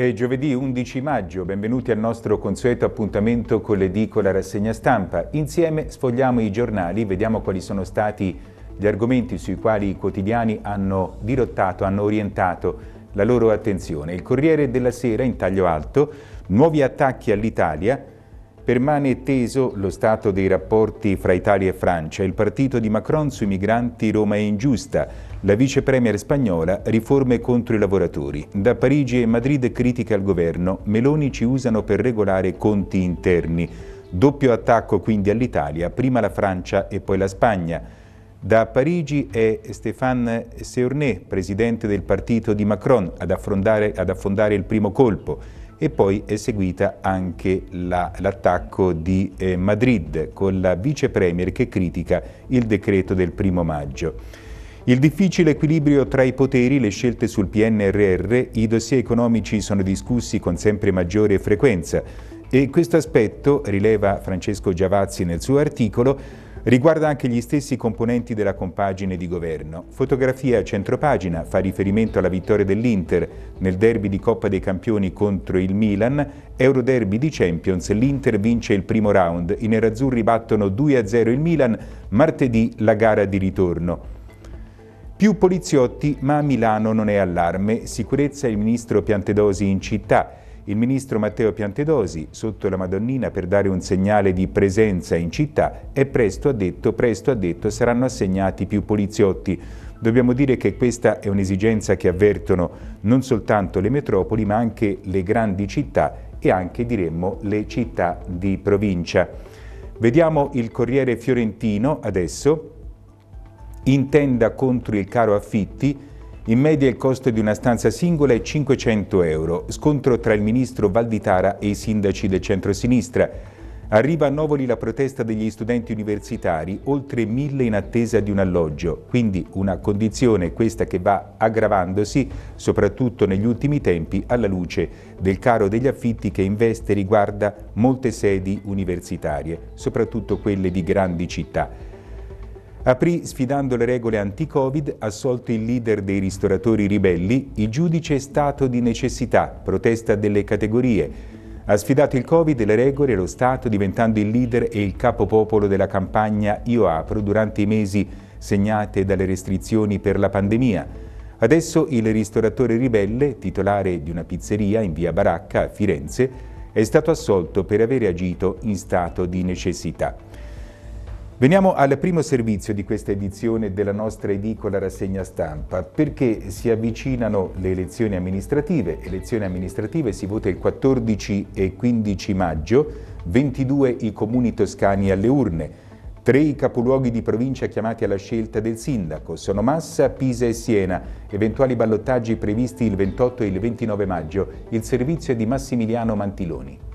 È giovedì 11 maggio, benvenuti al nostro consueto appuntamento con l'edicola rassegna stampa. Insieme sfogliamo i giornali, vediamo quali sono stati gli argomenti sui quali i quotidiani hanno dirottato, hanno orientato la loro attenzione. Il Corriere della Sera in taglio alto, nuovi attacchi all'Italia, Permane teso lo stato dei rapporti fra Italia e Francia. Il partito di Macron sui migranti Roma è ingiusta. La vice premier spagnola riforme contro i lavoratori. Da Parigi e Madrid critica al governo. Meloni ci usano per regolare conti interni. Doppio attacco quindi all'Italia, prima la Francia e poi la Spagna. Da Parigi è Stéphane Seorné, presidente del partito di Macron, ad ad affondare il primo colpo e poi è seguita anche l'attacco la, di eh, Madrid con la vice premier che critica il decreto del primo maggio. Il difficile equilibrio tra i poteri, le scelte sul PNRR, i dossier economici sono discussi con sempre maggiore frequenza e questo aspetto, rileva Francesco Giavazzi nel suo articolo, Riguarda anche gli stessi componenti della compagine di governo. Fotografia a centropagina fa riferimento alla vittoria dell'Inter nel derby di Coppa dei Campioni contro il Milan, Euroderby di Champions, l'Inter vince il primo round, i nerazzurri battono 2-0 il Milan, martedì la gara di ritorno. Più poliziotti, ma a Milano non è allarme, sicurezza il ministro Piantedosi in città. Il ministro Matteo Piantedosi, sotto la Madonnina per dare un segnale di presenza in città, e presto ha detto, presto ha detto, saranno assegnati più poliziotti. Dobbiamo dire che questa è un'esigenza che avvertono non soltanto le metropoli, ma anche le grandi città e anche, diremmo, le città di provincia. Vediamo il Corriere Fiorentino adesso. Intenda contro il caro affitti, in media il costo di una stanza singola è 500 euro, scontro tra il ministro Valditara e i sindaci del centro-sinistra. Arriva a Novoli la protesta degli studenti universitari, oltre mille in attesa di un alloggio, quindi una condizione questa che va aggravandosi, soprattutto negli ultimi tempi, alla luce del caro degli affitti che investe riguarda molte sedi universitarie, soprattutto quelle di grandi città. Aprì sfidando le regole anti-Covid, assolto il leader dei ristoratori ribelli, il giudice stato di necessità, protesta delle categorie. Ha sfidato il Covid e le regole e lo Stato diventando il leader e il capopopolo della campagna Io apro durante i mesi segnate dalle restrizioni per la pandemia. Adesso il ristoratore ribelle, titolare di una pizzeria in via Baracca a Firenze, è stato assolto per aver agito in stato di necessità. Veniamo al primo servizio di questa edizione della nostra edicola rassegna stampa, perché si avvicinano le elezioni amministrative. Elezioni amministrative si vota il 14 e 15 maggio, 22 i comuni toscani alle urne, tre i capoluoghi di provincia chiamati alla scelta del sindaco, sono Massa, Pisa e Siena, eventuali ballottaggi previsti il 28 e il 29 maggio, il servizio è di Massimiliano Mantiloni.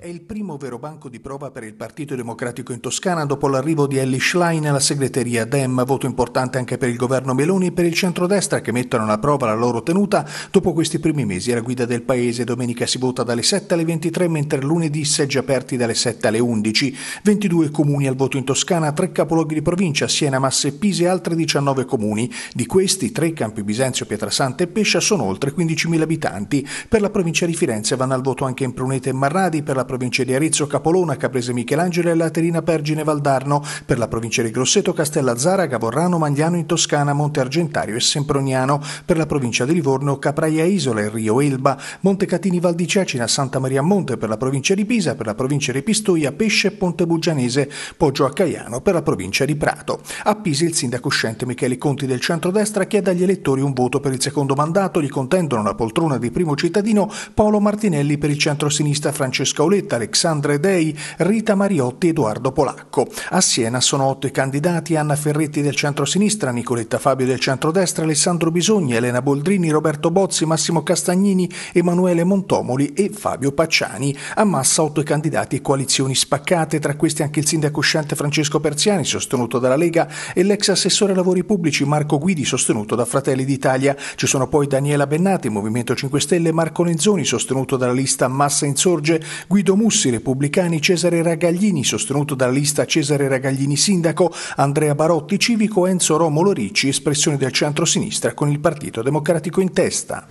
È il primo vero banco di prova per il Partito Democratico in Toscana dopo l'arrivo di Ellie Schlein alla segreteria Dem, voto importante anche per il governo Meloni e per il centrodestra che mettono alla prova la loro tenuta dopo questi primi mesi alla guida del paese. Domenica si vota dalle 7 alle 23, mentre lunedì seggi aperti dalle 7 alle 11. 22 comuni al voto in Toscana, 3 capoluoghi di provincia, Siena, Massa e Pisa e altri 19 comuni. Di questi, 3 Campi Bisenzio, Pietrasanta e Pescia sono oltre 15.000 abitanti. Per la provincia di Firenze vanno al voto anche in Prunete e Marradi, per la provincia di Arezzo, Capolona, Caprese Michelangelo e Laterina Pergine Valdarno, per la provincia di Grosseto, Castellazzara, Gavorrano, Magliano in Toscana, Monte Argentario e Semproniano, per la provincia di Livorno, Capraia Isola e Rio Elba, Montecatini Val di Cecina, Santa Maria Monte per la provincia di Pisa, per la provincia di Pistoia, Pesce e Ponte Bugianese, Poggio a Caiano per la provincia di Prato. A Pisa il sindaco uscente Michele Conti del centrodestra chiede agli elettori un voto per il secondo mandato, gli contendono la poltrona di primo cittadino Paolo Martinelli per il centro-sinistra Francesca Oletta Brunetta, Alexandra Dei, Rita Mariotti, Edoardo Polacco. A Siena sono otto i candidati, Anna Ferretti del centro-sinistra, Nicoletta Fabio del centro-destra, Alessandro Bisogni, Elena Boldrini, Roberto Bozzi, Massimo Castagnini, Emanuele Montomoli e Fabio Pacciani. A Massa otto i candidati e coalizioni spaccate, tra questi anche il sindaco uscente Francesco Perziani, sostenuto dalla Lega, e l'ex assessore ai lavori pubblici Marco Guidi, sostenuto da Fratelli d'Italia. Ci sono poi Daniela Bennati, Movimento 5 Stelle, Marco Nenzoni, sostenuto dalla lista Massa Insorge, Guido Mussi, Repubblicani, Cesare Ragaglini, sostenuto dalla lista Cesare Ragaglini Sindaco, Andrea Barotti Civico, Enzo Romolo Ricci, espressione del centro-sinistra con il Partito Democratico in testa.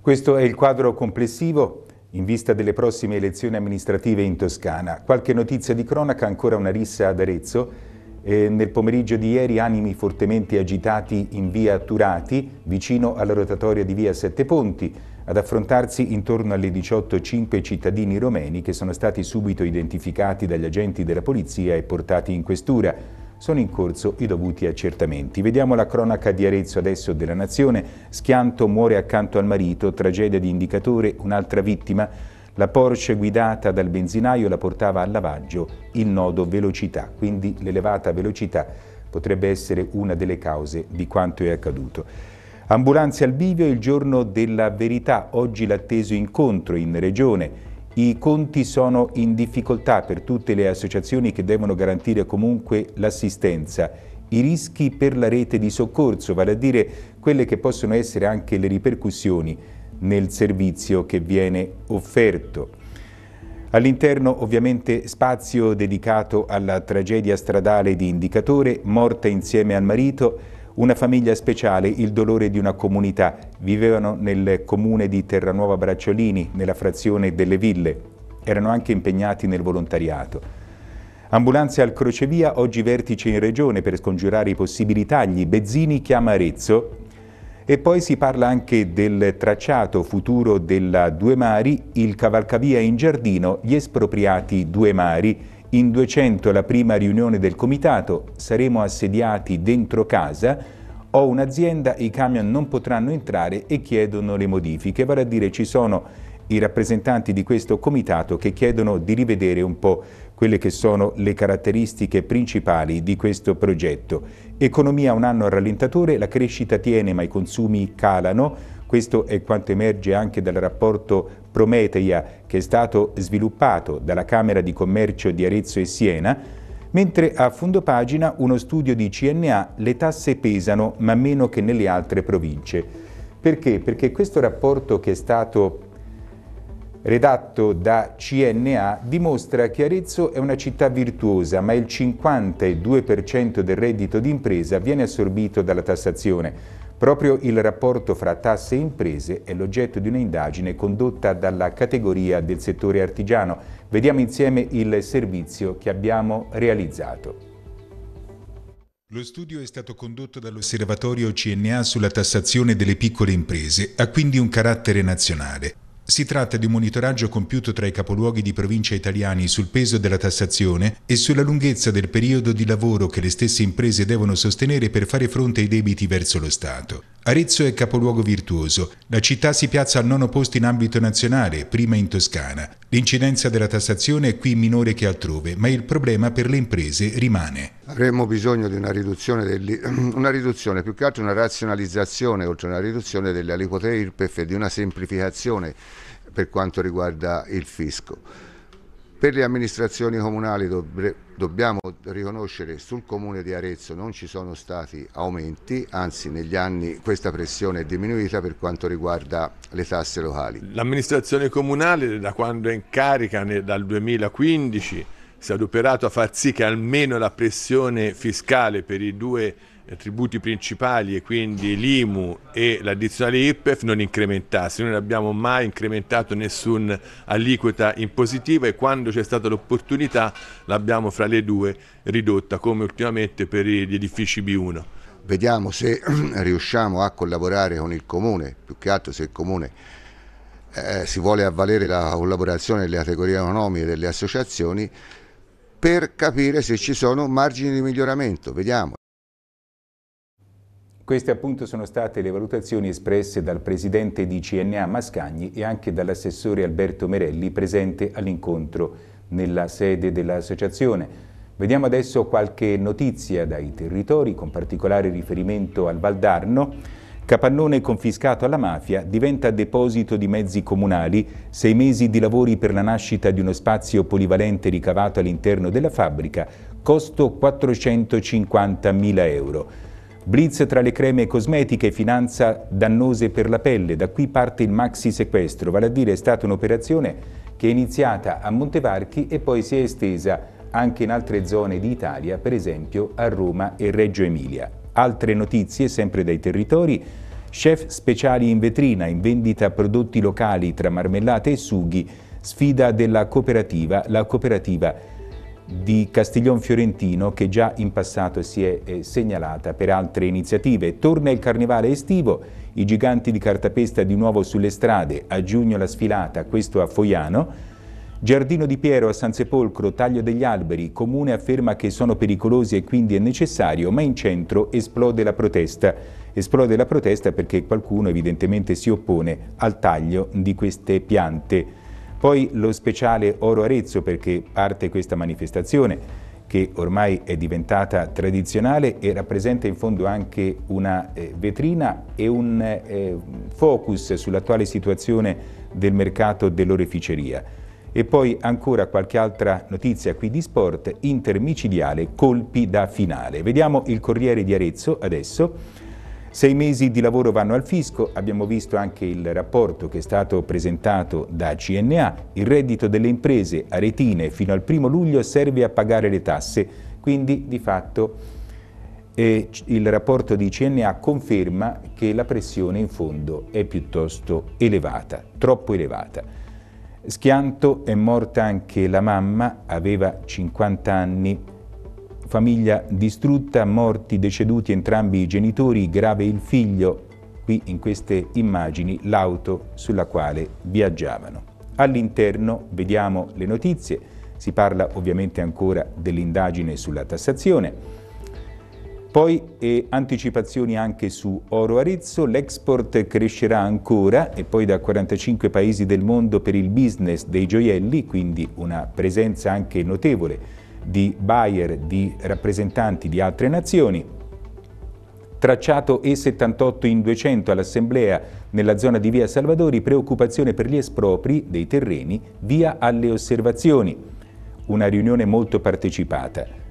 Questo è il quadro complessivo in vista delle prossime elezioni amministrative in Toscana. Qualche notizia di cronaca, ancora una rissa ad Arezzo. Eh, nel pomeriggio di ieri animi fortemente agitati in via Turati, vicino alla rotatoria di via Sette Ponti, ad affrontarsi intorno alle 18 cinque cittadini romeni che sono stati subito identificati dagli agenti della polizia e portati in questura sono in corso i dovuti accertamenti. Vediamo la cronaca di Arezzo adesso della Nazione. Schianto muore accanto al marito, tragedia di indicatore, un'altra vittima. La Porsche guidata dal benzinaio la portava al lavaggio, il nodo velocità, quindi l'elevata velocità potrebbe essere una delle cause di quanto è accaduto. Ambulanze al bivio il giorno della verità, oggi l'atteso incontro in regione i conti sono in difficoltà per tutte le associazioni che devono garantire comunque l'assistenza. I rischi per la rete di soccorso, vale a dire quelle che possono essere anche le ripercussioni nel servizio che viene offerto. All'interno ovviamente spazio dedicato alla tragedia stradale di Indicatore, morta insieme al marito, una famiglia speciale, il dolore di una comunità. Vivevano nel comune di Terranuova Bracciolini, nella frazione delle Ville. Erano anche impegnati nel volontariato. Ambulanze al crocevia, oggi vertice in regione per scongiurare i possibili tagli. Bezzini chiama Arezzo. E poi si parla anche del tracciato futuro della Due Mari, il cavalcavia in giardino, gli espropriati Due Mari, in 200 la prima riunione del comitato, saremo assediati dentro casa, ho un'azienda, i camion non potranno entrare e chiedono le modifiche, vale a dire ci sono i rappresentanti di questo comitato che chiedono di rivedere un po' quelle che sono le caratteristiche principali di questo progetto. Economia un anno a rallentatore, la crescita tiene ma i consumi calano, questo è quanto emerge anche dal rapporto Prometeia che è stato sviluppato dalla Camera di Commercio di Arezzo e Siena, mentre a fondo pagina uno studio di CNA le tasse pesano ma meno che nelle altre province. Perché? Perché questo rapporto che è stato redatto da CNA dimostra che Arezzo è una città virtuosa, ma il 52% del reddito d'impresa viene assorbito dalla tassazione. Proprio il rapporto fra tasse e imprese è l'oggetto di un'indagine condotta dalla categoria del settore artigiano. Vediamo insieme il servizio che abbiamo realizzato. Lo studio è stato condotto dall'Osservatorio CNA sulla tassazione delle piccole imprese, ha quindi un carattere nazionale. Si tratta di un monitoraggio compiuto tra i capoluoghi di provincia italiani sul peso della tassazione e sulla lunghezza del periodo di lavoro che le stesse imprese devono sostenere per fare fronte ai debiti verso lo Stato. Arezzo è capoluogo virtuoso. La città si piazza al nono posto in ambito nazionale, prima in Toscana. L'incidenza della tassazione è qui minore che altrove, ma il problema per le imprese rimane. Avremmo bisogno di una riduzione, degli, una riduzione, più che altro una razionalizzazione, oltre a una riduzione delle aliquote IRPEF e di una semplificazione per quanto riguarda il fisco. Per le amministrazioni comunali dobre, dobbiamo riconoscere sul comune di Arezzo non ci sono stati aumenti, anzi negli anni questa pressione è diminuita per quanto riguarda le tasse locali. L'amministrazione comunale da quando è in carica dal 2015 si è adoperato a far sì che almeno la pressione fiscale per i due tributi principali e quindi l'IMU e l'addizionale IRPEF non incrementasse. Noi non abbiamo mai incrementato nessuna aliquota impositiva e quando c'è stata l'opportunità l'abbiamo fra le due ridotta come ultimamente per gli edifici B1. Vediamo se riusciamo a collaborare con il Comune, più che altro se il Comune eh, si vuole avvalere la collaborazione delle categorie economiche e delle associazioni per capire se ci sono margini di miglioramento. Vediamo. Queste appunto sono state le valutazioni espresse dal presidente di CNA Mascagni e anche dall'assessore Alberto Merelli presente all'incontro nella sede dell'associazione. Vediamo adesso qualche notizia dai territori, con particolare riferimento al Valdarno. Capannone confiscato alla mafia diventa deposito di mezzi comunali, sei mesi di lavori per la nascita di uno spazio polivalente ricavato all'interno della fabbrica, costo 450.000 euro. Blitz tra le creme cosmetiche, finanza dannose per la pelle, da qui parte il maxi sequestro, vale a dire è stata un'operazione che è iniziata a Montevarchi e poi si è estesa anche in altre zone d'Italia, per esempio a Roma e Reggio Emilia. Altre notizie, sempre dai territori, Chef speciali in vetrina, in vendita prodotti locali tra marmellate e sughi, sfida della cooperativa, la cooperativa di Castiglion Fiorentino che già in passato si è eh, segnalata per altre iniziative. Torna il carnevale estivo, i giganti di cartapesta di nuovo sulle strade, a giugno la sfilata, questo a Foiano, Giardino di Piero a San Sepolcro, taglio degli alberi, comune afferma che sono pericolosi e quindi è necessario, ma in centro esplode la protesta. Esplode la protesta perché qualcuno evidentemente si oppone al taglio di queste piante. Poi lo speciale Oro Arezzo perché parte questa manifestazione che ormai è diventata tradizionale e rappresenta in fondo anche una eh, vetrina e un eh, focus sull'attuale situazione del mercato dell'oreficeria. E poi ancora qualche altra notizia qui di sport, intermicidiale, colpi da finale. Vediamo il Corriere di Arezzo adesso. Sei mesi di lavoro vanno al fisco, abbiamo visto anche il rapporto che è stato presentato da CNA, il reddito delle imprese aretine fino al primo luglio serve a pagare le tasse, quindi di fatto eh, il rapporto di CNA conferma che la pressione in fondo è piuttosto elevata, troppo elevata. Schianto è morta anche la mamma, aveva 50 anni, famiglia distrutta, morti, deceduti entrambi i genitori, grave il figlio, qui in queste immagini l'auto sulla quale viaggiavano. All'interno vediamo le notizie, si parla ovviamente ancora dell'indagine sulla tassazione, poi eh, anticipazioni anche su Oro Arezzo, l'export crescerà ancora e poi da 45 paesi del mondo per il business dei gioielli, quindi una presenza anche notevole di buyer, di rappresentanti di altre nazioni. Tracciato E78 in 200 all'Assemblea nella zona di Via Salvadori, preoccupazione per gli espropri dei terreni, via alle osservazioni. Una riunione molto partecipata.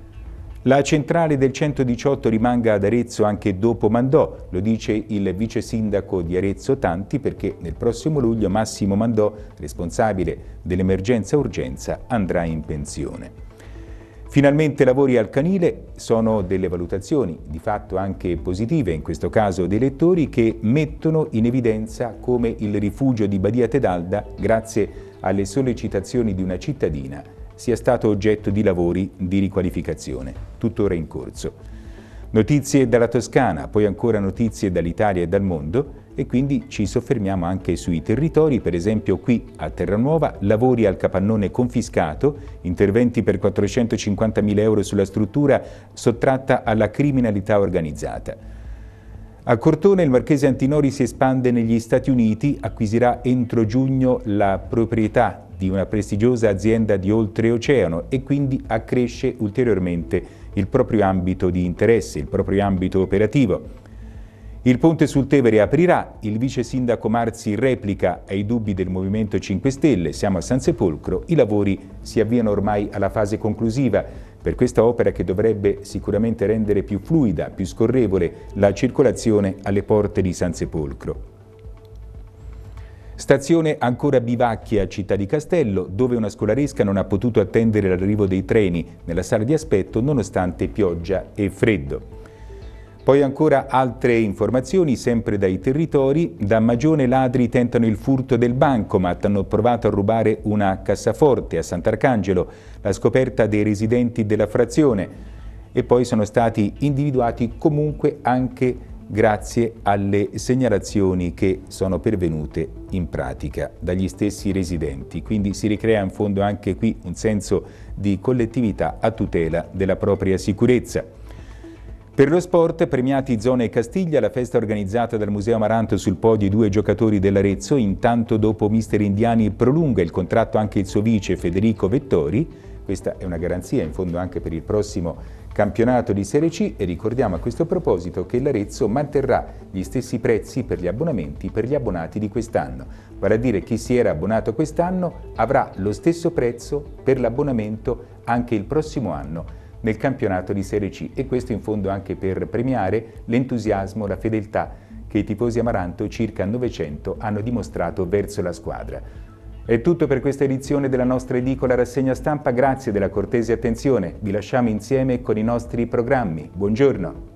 La centrale del 118 rimanga ad Arezzo anche dopo Mandò, lo dice il vice sindaco di Arezzo Tanti perché nel prossimo luglio Massimo Mandò, responsabile dell'emergenza urgenza, andrà in pensione. Finalmente lavori al canile sono delle valutazioni, di fatto anche positive, in questo caso dei lettori, che mettono in evidenza come il rifugio di Badia Tedalda, grazie alle sollecitazioni di una cittadina, sia stato oggetto di lavori di riqualificazione, tuttora in corso. Notizie dalla Toscana, poi ancora notizie dall'Italia e dal mondo, e quindi ci soffermiamo anche sui territori, per esempio qui a Terranuova, lavori al capannone confiscato, interventi per 450.000 euro sulla struttura sottratta alla criminalità organizzata. A Cortone il Marchese Antinori si espande negli Stati Uniti, acquisirà entro giugno la proprietà di una prestigiosa azienda di oltreoceano e quindi accresce ulteriormente il proprio ambito di interesse, il proprio ambito operativo. Il ponte sul Tevere aprirà, il vice sindaco Marzi replica ai dubbi del Movimento 5 Stelle, siamo a San Sepolcro, i lavori si avviano ormai alla fase conclusiva per questa opera che dovrebbe sicuramente rendere più fluida, più scorrevole la circolazione alle porte di San Sepolcro. Stazione ancora bivacchi a Città di Castello, dove una scolaresca non ha potuto attendere l'arrivo dei treni nella sala di aspetto nonostante pioggia e freddo. Poi ancora altre informazioni, sempre dai territori. Da Magione ladri tentano il furto del bancomat, hanno provato a rubare una cassaforte a Sant'Arcangelo, la scoperta dei residenti della frazione e poi sono stati individuati comunque anche grazie alle segnalazioni che sono pervenute in pratica dagli stessi residenti. Quindi si ricrea in fondo anche qui un senso di collettività a tutela della propria sicurezza. Per lo sport, premiati Zona e Castiglia, la festa organizzata dal Museo Amaranto sul podio due giocatori dell'Arezzo, intanto dopo Mister Indiani prolunga il contratto anche il suo vice Federico Vettori, questa è una garanzia in fondo anche per il prossimo campionato di Serie C. E ricordiamo a questo proposito che l'Arezzo manterrà gli stessi prezzi per gli abbonamenti per gli abbonati di quest'anno, vale a dire chi si era abbonato quest'anno avrà lo stesso prezzo per l'abbonamento anche il prossimo anno nel campionato di Serie C e questo in fondo anche per premiare l'entusiasmo, la fedeltà che i tifosi Amaranto, circa 900, hanno dimostrato verso la squadra. È tutto per questa edizione della nostra edicola rassegna stampa, grazie della cortese attenzione, vi lasciamo insieme con i nostri programmi. Buongiorno!